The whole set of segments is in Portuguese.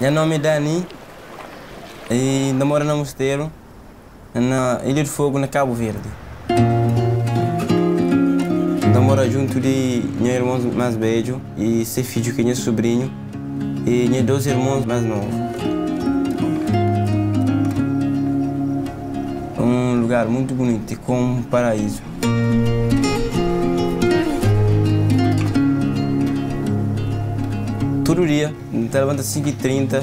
Meu nome é Dani e namoro no mosteiro na Ilha de Fogo, na Cabo Verde. Namoro junto de meu irmão mais velho e seu filho que é meu sobrinho e meus dois irmãos mais novos. Um lugar muito bonito, como um paraíso. Dia, então levanta às 5h30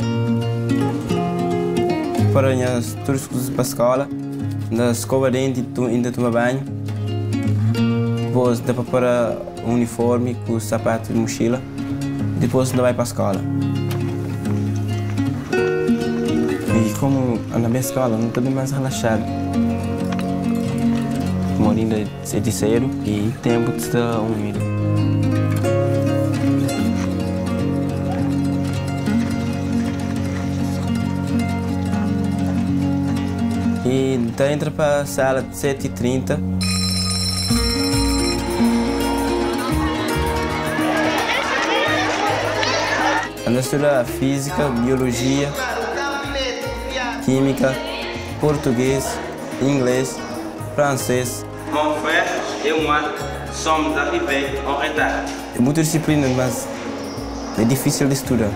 para as todos para a escola, na escova dente ainda toma banho, depois dá para o uniforme com sapato e mochila, depois ainda vai para a escola. E como anda bem a escola, não estou mais relaxado. Moro ainda de cedo e tempo de estar úmido. E então entra para a sala de 7h30. Ando estudar física, biologia, química, português, inglês, francês. Mon frère et moi sommes arrivés en retard. É muita disciplina, mas é difícil de estudar.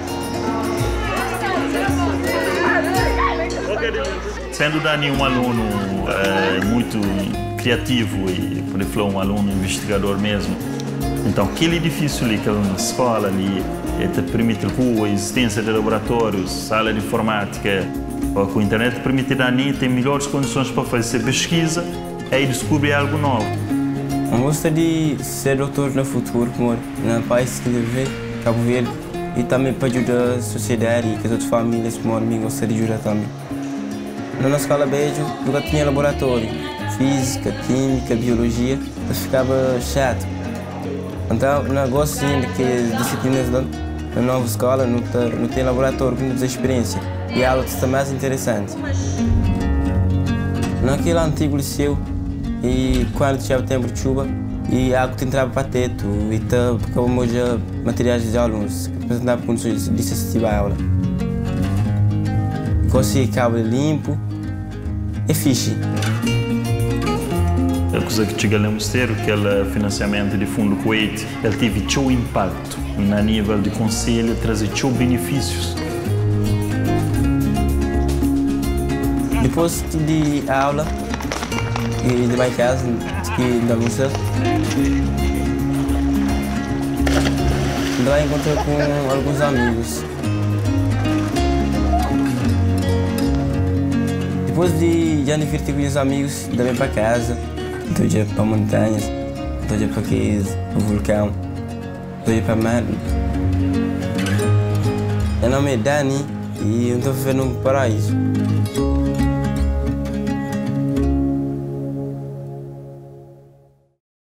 Sendo Dani um aluno é, muito criativo e, por exemplo, um aluno investigador mesmo, então aquele edifício ali, aquela escola ali, é, te permite rua, existência de laboratórios, sala de informática, com a internet permite Dani ter melhores condições para fazer pesquisa e descobrir algo novo. Eu gosto de ser doutor no futuro, como no país que viver, Cabo Verde, e também para ajudar a sociedade e que as outras famílias que moram aqui gostam de ajudar também. Na escola Beijo, nunca tinha laboratório. Física, química, biologia, eu ficava chato. Então, não gosto sim de que as disciplinas na nova escola não, tá, não tem laboratório, com muita experiência. E a aula está mais interessante. Naquele antigo liceu, e quando tinha o tempo de chuva, e a água entrava para teto, e ficávamos já materiais de alunos, que condições de assistir à aula. Consegui cabo limpo, é fixe. A coisa que chegamos a ter, aquele financiamento de fundo Kuwait, ele teve seu impacto na nível de conselho, trazer seus benefícios. Depois de aula e de minha casa, que da música, lá encontrei com alguns amigos. Depois de já divertir com os amigos, também para casa, estou já para montanhas, estou já para o vulcão, estou já para mar. Meu nome é Dani e eu estou vivendo um paraíso.